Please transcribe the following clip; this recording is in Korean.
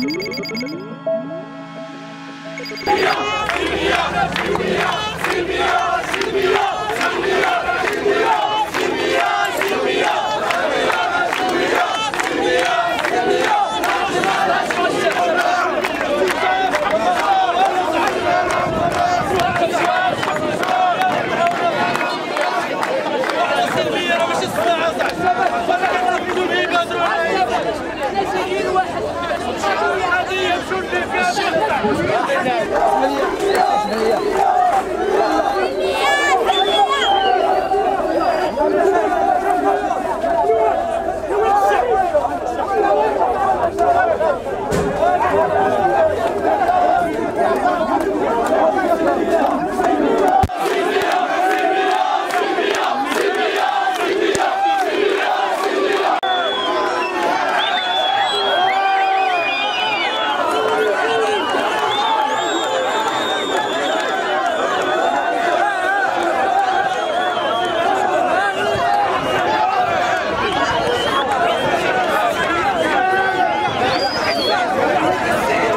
Silvia! Silvia! Silvia! شو اللي في هذا Deus!